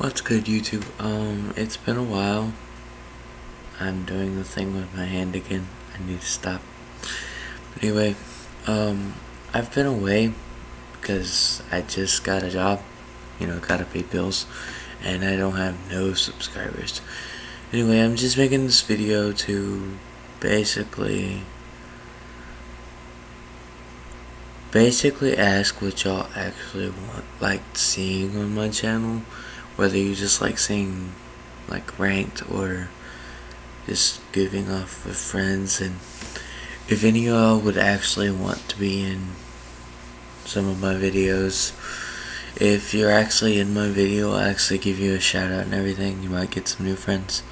What's good YouTube? Um, it's been a while. I'm doing the thing with my hand again. I need to stop. But anyway, um, I've been away because I just got a job. You know, gotta pay bills. And I don't have no subscribers. Anyway, I'm just making this video to basically basically ask what y'all actually want like seeing on my channel whether you just like seeing like ranked or just giving off with friends. And if any of y'all would actually want to be in some of my videos if you're actually in my video I'll actually give you a shout out and everything. You might get some new friends.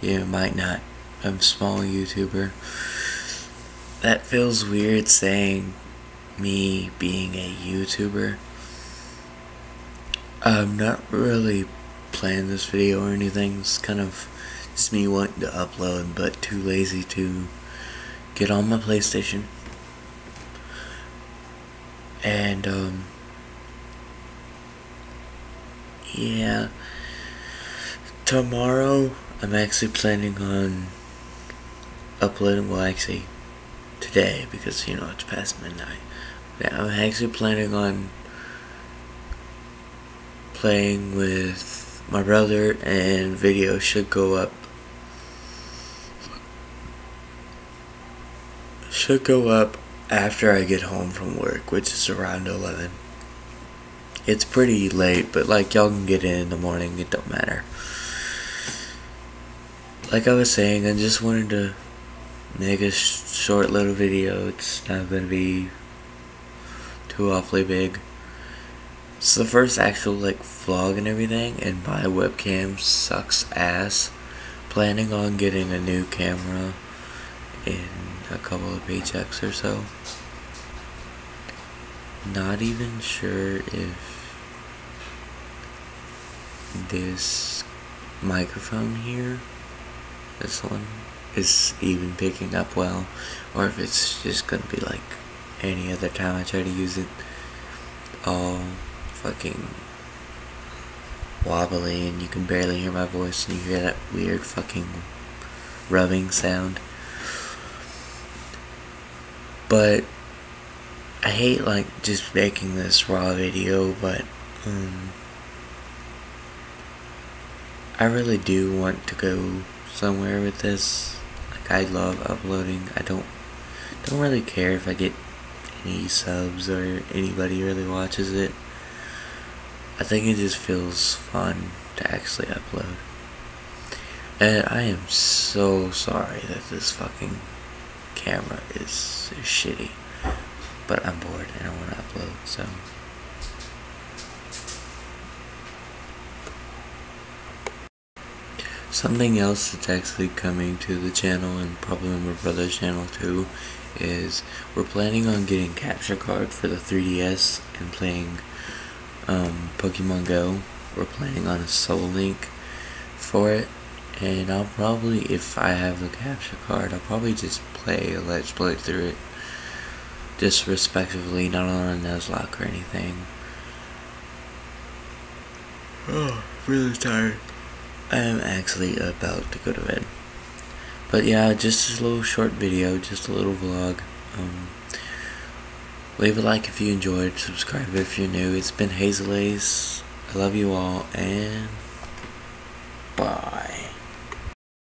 You might not. I'm a small YouTuber. That feels weird saying me being a YouTuber. I'm not really planning this video or anything. It's kind of just me wanting to upload, but too lazy to get on my PlayStation. And, um, yeah, tomorrow I'm actually planning on uploading, well, actually, today because you know it's past midnight. I'm actually planning on playing with my brother and video should go up should go up after I get home from work, which is around 11. It's pretty late, but like y'all can get in in the morning, it don't matter. Like I was saying, I just wanted to make a short little video. It's not to be too awfully big. It's the first actual like vlog and everything, and my webcam sucks ass. Planning on getting a new camera in a couple of paychecks or so. Not even sure if this microphone here, this one, is even picking up well or if it's just gonna be like any other time I try to use it all fucking wobbly and you can barely hear my voice and you hear that weird fucking rubbing sound but I hate like just making this raw video but um I really do want to go somewhere with this Like I love uploading. I don't don't really care if I get any subs or anybody really watches it. I think it just feels fun to actually upload. And I am so sorry that this fucking camera is, shitty. But I'm bored and I want to upload, so... Something else that's actually coming to the channel and probably my brother's channel too is we're planning on getting capture card for the 3DS and playing um, Pokemon Go. We're planning on a Soul Link for it and I'll probably, if I have the capture card, I'll probably just play a Let's Play through it just respectively, not on a Nuzlocke or anything. Oh, really tired. I am actually about to go to bed. But yeah, just a little short video, just a little vlog. Um, Leave a like if you enjoyed, subscribe if you're new. It's been Hazel Lace. I love you all, and bye.